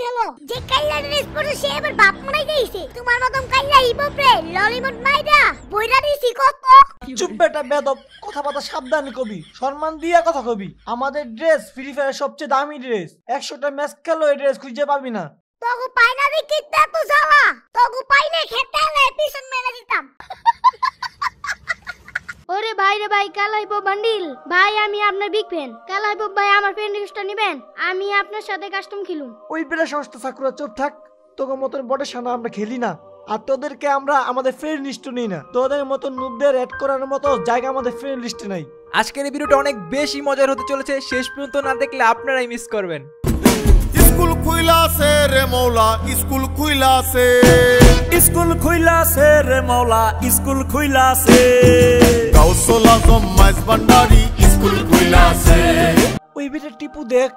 খেলো যে কাইলা ড্রেস পরে সে এবার বাপ মারাই দিয়েছে। তোমার মতন কাইলা হিপহপ রে ললিমট মাইরা বইরা দিছি কত? চুপ বেটা বেদব কথা কথা সাবধানে কবি সম্মান দিয়া কথা কবি। আমাদের ড্রেস ফ্রি ফায়ার সবচেয়ে দামি ড্রেস। একশোটা ম্যাচ খেলো এই ড্রেস খুঁজে পাবি না। তগু পাই না দেখি তো জ্বালা তগু পাই না খেতে পিছন মেরে দিতাম। ওরে ভাই রে ভাই কালাইবো বান্ডিল। ভাই আমি আপনার বিগ ফ্যান কালাইবো ভাই আমার ফ্রেন্ড রিকোয়েস্টটা নেবেন। আমি আপনার সাথে কাস্টম খেলুম। ওই বেটা সমস্ত সাকুরা চুপ থাক। তোকে মতন বটের সামনে আমরা খেলি না। আর তোদেরকে আমরা আমাদের ফ্রেন্ড লিস্টে নিই না। তোদের মতন নুবদের অ্যাড করার মতো জায়গা আমাদের ফ্রেন্ড লিস্টে নাই। আজকের এই ভিডিওটা অনেক বেশি মজার হতে চলেছে। শেষ পর্যন্ত না দেখলে আপনারাই মিস করবেন। স্কুল খুইলা সে রে মৌলা স্কুল খুইলা সে স্কুল খুইলাছে রে মৌলা স্কুল খুইলাছে। গাউসলা ভান্ডারি স্কুল খুইলাছে। ওই বেটা টিপু দেখ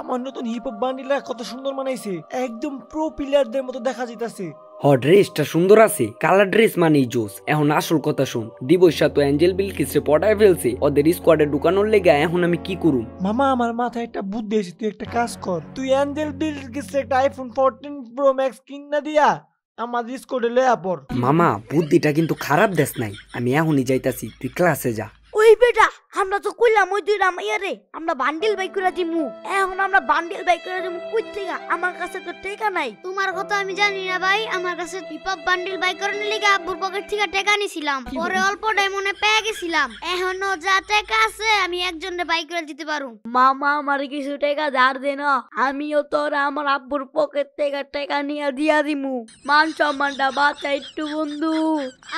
আমার নতুন হিপ হপ বান্ডিলা কত সুন্দর মানাইছে। একদম প্রো প্লেয়ারদের মতো দেখা যাইতাছে। হ ড্রেসটা সুন্দর আছে। কালার ড্রেস মানেই জোস। এখন আসল কথা শুন দিবসা তো অ্যাঞ্জেল বিলকিসে পটায় ফেলছে। ওদের স্কোয়াডে ঢুকানোর লেগে এখন আমি কি করুম? মামা আমার মাথায় একটা বুদ্ধি এসে তুই একটা কাজ কর। তুই অ্যান্ডেল বিল গেছে একটা আইফোন ফোরটিন প্রো ম্যাক্স কিনা দিয়া আমাদের স্কোরে লয়া পর মামা বুদ্ধিটা কিন্তু খারাপ দেশ নাই। আমি এখনই যাইতাছি তুই ক্লাসে যা। ওই বেটা আমরা তো কইলাম ওই দুইটা মাইয়া রে আমরা বান্ডিল বাই করে দিমু। এখন আমরা বান্ডিল বাই করে দিমু কই থেকে আমার কাছে তো টাকা নাই। তোমার কথা আমি জানি না ভাই আমার কাছে হিপহপ বান্ডিল বাই করার লিগে আব্বুর পকেট থেকে টাকা নিছিলাম। পরে অল্প ডায়মন্ডে পেয়ে গেছিলাম। এখনও যা টাকা আছে আমি একজনের বাই করে দিতে পারু মামা আমার কিছু টাকা ধার দে না আমিও তোর আমার আব্বুর পকেট থেকে টাকা নিয়ে দিয়া দিমু। মান সম্মানটা বাঁচা একটু বন্ধু।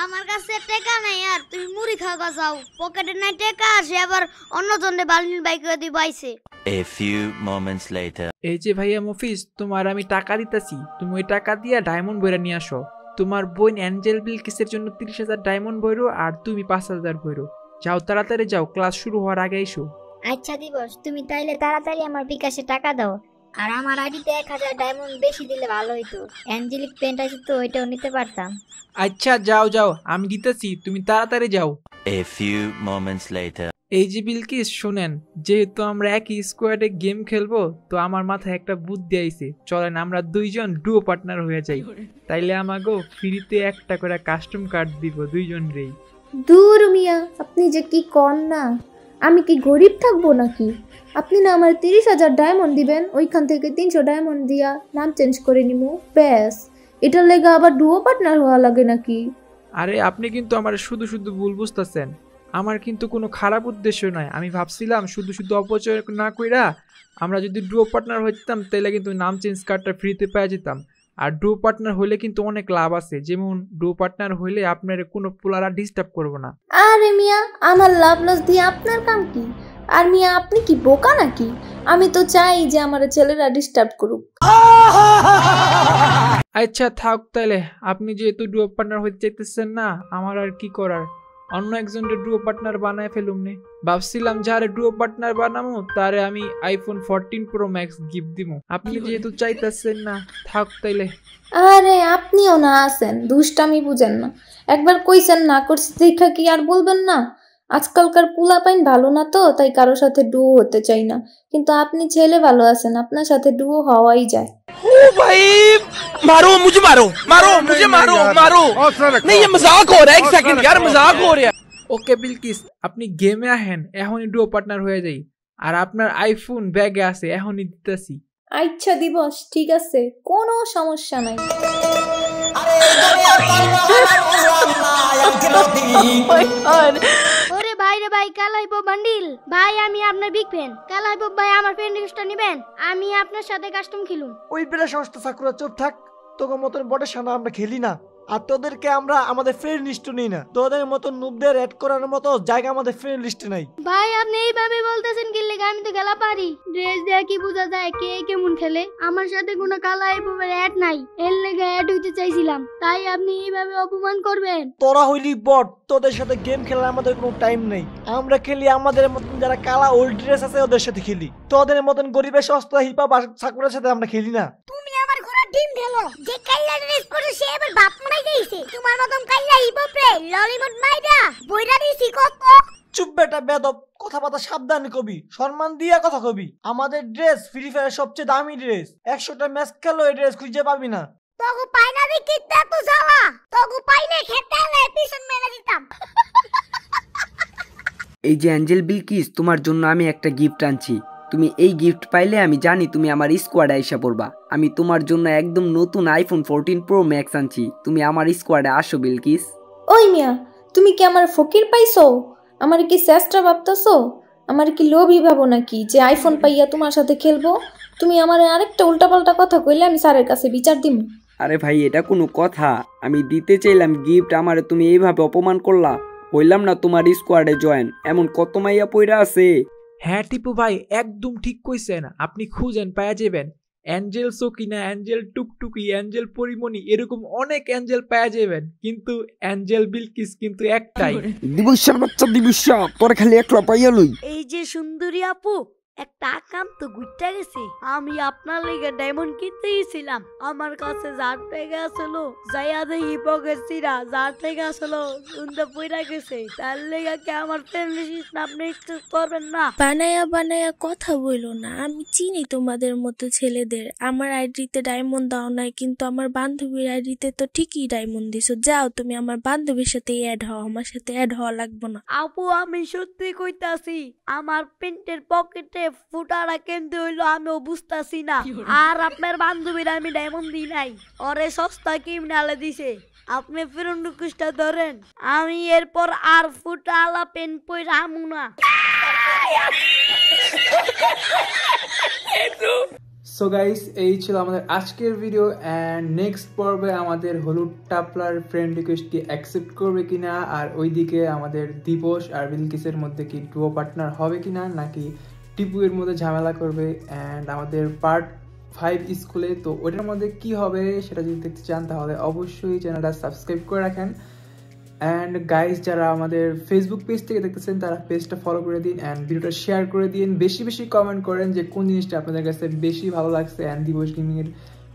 আমার কাছে টাকা নাই আর তুমি মুড়ি খাওয়া যাও পকেটে নাই টাকা আসে আবার অন্যজনের বান্ডিল বাই করে দিব আইছে। A few moments later. এই যে ভাইয়া মফিস তোমার আমি টাকা দিতেছি। তুমি ওই টাকা দিয়ে ডায়মন্ড বইরা নিয়ে আসো। তোমার বোন অ্যাঞ্জেল বিলকিসের জন্য তিরিশ হাজার ডায়মন্ড বইরো আর তুমি পাঁচ হাজার বইরো। যাও তাড়াতাড়ি যাও ক্লাস শুরু হওয়ার আগে এসো আচ্ছা দিবস তুমি তাইলে তাড়াতাড়ি আমার বিকাশে টাকা দাও। আর আমার আইডিতে এক হাজার ডায়মন্ড বেশি দিলে ভালো হইতো। অ্যাঞ্জেলিক পেন্ট আছে তো ওইটাও নিতে পারতাম। আচ্ছা যাও যাও আমি দিতেছি তুমি তাড়াতাড়ি যাও। A few moments later. এই যে বিলকিস শোনেন যেহেতু আমরা একই স্কোয়াডে গেম খেলব তো আমার মাথায় একটা বুদ্ধি আইছে। চলেন আমরা দুইজন ডুও পার্টনার হয়ে যাই। তাইলে আমাকেও ফ্রিতে একটা করে কাস্টম কার্ড দিব দুইজন রেই দূর মিয়া আপনি যে কি কন না? আমি কি গরিব থাকব নাকি? আপনি না আমার তিরিশ হাজার ডায়মন্ড দিবেন ওইখান থেকে তিনশো ডায়মন্ড দিয়া নাম চেঞ্জ করে নিবো ব্যাস এটার লেগে আবার ডুও পার্টনার হওয়া লাগে নাকি? আরে আপনি কিন্তু আমার শুধু শুধু ভুল বুঝতেছেন। আমার কিন্তু কোনো খারাপ উদ্দেশ্য নয়। আমি ভাবছিলাম শুধু শুধু অপচয় না কইরা আমরা যদি ডুও পার্টনার হইতাম তাহলে কিন্তু নাম চেঞ্জ কার্ডটা ফ্রিতে পেয়ে যেতাম। আর ডুও পার্টনার হইলে কিন্তু অনেক লাভ আছে। যেমন ডুও পার্টনার হইলে আপনার কোনো পোলারা ডিস্টার্ব করব না। আরে মিয়া আমার লাভ লস দিয়ে আপনার কাম কি? আর মিয়া আপনি কি বোকা নাকি? আমি তো চাই যে আমার ছেলেরা ডিস্টার্ব করুক। আচ্ছা থাক তাহলে আপনি যেহেতু ডুও পার্টনার হইতে চাইতেছেন না আমার আর কি করার? অন্য একজনের ডুও পার্টনার বানায় ফেলুম নে। ভাবছিলাম যারে ডুও পার্টনার বানামো তারে আমি iPhone fourteen pro max gift দিমু। আপনি যেহেতু চাইতেছেন না থাক তাইলে। আরে আপনিও না আছেন দুষ্টামি বুঝেন না। একবার কইছেন না করছি দেখা কি আর বলবেন না? আজকালকার পোলা পাইন ভালো না তো তাই কারোর সাথে ডুও হতে চাই না। কিন্তু আপনি ছেলে ভালো আছেন আপনার সাথে ডুও হওয়াই যায়। भाई मारो मुझे मारो मारो मुझे मारो मारो नहीं ये मजाक हो रहा है एक सेकंड यार मजाक हो रहा है ওকে বিলকিস আপনি গেমে আহেন এখনই ডুও পার্টনার হয়ে যাই আর আপনার আইফোন ব্যাগে আছে এখনই দিতেছি আচ্ছা দিবস ঠিক আছে কোনো সমস্যা নাই ওরে ভাই রে ভাই কালাইবো বান্ডিল। ভাই, আমি আপনার বিগ ফ্যান কালাইবো ভাই, আমার ফ্রেন্ড রিকোয়েস্টটা নেবেন। আমি আপনার সাথে কাস্টম খেলুম। ওই বেলা সমস্ত সাকুরা চুপ থাক। তোকে মতন বটে সানা আমরা খেলি না। আর তোদেরকে আমরা আমাদের ফ্রেন্ড লিস্টে নিই না। তোদের মতন নুবদের অ্যাড করার মতো জায়গা আমাদের ফ্রেন্ড লিস্টে নাই। ভাই আপনি এইভাবে বলতেছেন কি লেগে? আমি তো খেলা পারি। ড্রেস দিয়ে কি বোঝা যায়? কে কেমন খেলে? আমার সাথে কোনো কালা এভাবে অ্যাড নাই। এর লেগে অ্যাড হইতে চাইছিলাম। তাই আপনি এইভাবে অপমান করবেন? তোরা হইলি বট। তোদের সাথে গেম খেলার আমাদের কোনো টাইম নেই। আমরা খেলি আমাদের মতন যারা কালা ওল্ড ড্রেস আছে ওদের সাথে খেলি। তোদের মতন গরিবের সস্তা হিপা সাকুরের সাথে আমরা খেলি না। তুমি ডিম যে কাইলা ড্রেস পরে সে এবার বাপ মারাই দিয়েছে। তোমার মতন কাইলা ললিমট মাইরা বইরা দিছি কত? চুপ বেটা বেদব। কথাবার্তা সাবধানে কবি সম্মান দিয়া কথা কবি। আমাদের ড্রেস ফ্রি ফায়ার সবচেয়ে দামি ড্রেস একশোটা ম্যাচ খেলো এই ড্রেস খুঁজে পাবি না। তোগু পাইনা দি কিত্তা তো যাওয়া। তোগু পাইনে খেতে এলে পিছন মেরে দিতাম। এই যে অ্যাঞ্জেল বিলকিস তোমার জন্য আমি একটা গিফট আনছি। তুমি এই গিফট পাইলে আমি জানি তুমি আমার স্কোয়াডে আইসা পড়বা। আমি তোমার জন্য একদম নতুন আইফোন ফোরটিন প্রো ম্যাক্স আনছি। তুমি আমার স্কোয়াডে আসো বিলকিস। ওই মিয়া তুমি কি আমার ফকির পাইছো? আমার কি চেষ্টা ভাবতেছো? আমার কি লোভই ভাবো নাকি যে আইফোন পাইয়া তোমার সাথে খেলব? তুমি আমার আরেকটা উল্টাপাল্টা কথা কইলে আমি স্যারের কাছে বিচার দিব আরে ভাই এটা কোনো কথা। আমি দিতে চাইলাম গিফট আমারে তুমি এইভাবে অপমান করলা। হইলাম না তোমার স্কোয়াডে জয়েন এমন কত মাইয়া পইরা আছে। হ্যাঁ টিপু ভাই একদম ঠিক কইছেন। আপনি খুঁজেন পায়া যাবেন angel Sakina angel Tuktuki angel Porimoni এরকম অনেক অ্যাঞ্জেল পাওয়া যাবেন কিন্তু অ্যাঞ্জেল বিলকিস কিন্তু একটাই। দিবস বাচ্চা দিবস পরে খালি একলা পাইয়া লই। এই যে সুন্দরী আপু একটা আকাম তো ঘুরতে গেছে। আমি আপনার লেগে ডায়মন্ড কিনতে গেছিলাম আমার কাছে যার থেকে আসলো যাইয়া দেখি পকেছিরা যার থেকে আসলো সুন্দর পইরা গেছে। তার লেগে কি আমার লিস্ট আপনি একটু করবেন না? বানায়া বানায়া কথা বইলো না। আমি চিনি তোমাদের মতো ছেলেদের। আমার আইডিতে ডায়মন্ড দাও নাই কিন্তু আমার বান্ধবীর আইডিতে তো ঠিকই ডায়মন্ড দিছো। যাও তুমি আমার বান্ধবীর সাথে অ্যাড হও আমার সাথে অ্যাড হওয়া লাগবে না। আপু আমি সত্যি কইতাছি আমার প্যান্টের পকেটে ফুটারা হইল আমিও বুঝতাছি না। আর আপনার বান্ধবীরা আমি ডায়মন্ড দিই নাই। ওরে সস্তা কিমনালে দিছে। আপনি ফেরন রিকোয়েস্টটা ধরেন। আমি এরপর আর ফুটা আলা পেন পইরা আমু না। সো গাইস এই ছিল আমাদের আজকের ভিডিও অ্যান্ড নেক্সট পর্বে আমাদের হলুদ টাপলার ফ্রেন্ড রিকোয়েস্ট কি অ্যাকসেপ্ট করবে কিনা আর ওইদিকে আমাদের দিবস আর বিলকিসের মধ্যে কি ডুও পার্টনার হবে কিনা নাকি টিপু এর মধ্যে ঝামেলা করবে অ্যান্ড আমাদের পার্ট ফাইভ স্কুলে তো ওটার মধ্যে কি হবে সেটা যদি দেখতে চান তাহলে অবশ্যই চ্যানেলটা সাবস্ক্রাইব করে রাখেন। অ্যান্ড গাইস যারা আমাদের ফেসবুক পেজ থেকে দেখতেছেন, তারা পেজটা ফলো করে দিন অ্যান্ড ভিডিওটা শেয়ার করে দিন। বেশি বেশি কমেন্ট করেন যে কোন জিনিসটা আপনাদের কাছে বেশি ভালো লাগছে অ্যান্ড দিবস গেমিংয়ের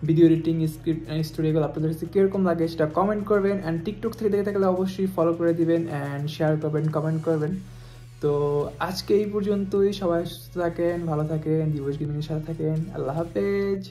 ভিডিও এডিটিং স্ক্রিপ্ট স্টোরিগুলো আপনাদের কাছে কীরকম লাগে সেটা কমেন্ট করবেন অ্যান্ড টিকটক থেকে দেখে থাকলে অবশ্যই ফলো করে দিবেন অ্যান্ড শেয়ার করবেন কমেন্ট করবেন। তো আজকে এই পর্যন্তই। সবাই সুস্থ থাকেন, ভালো থাকেন, দিবস গেমিংয়ের সাথে থাকেন। আল্লাহ হাফেজ।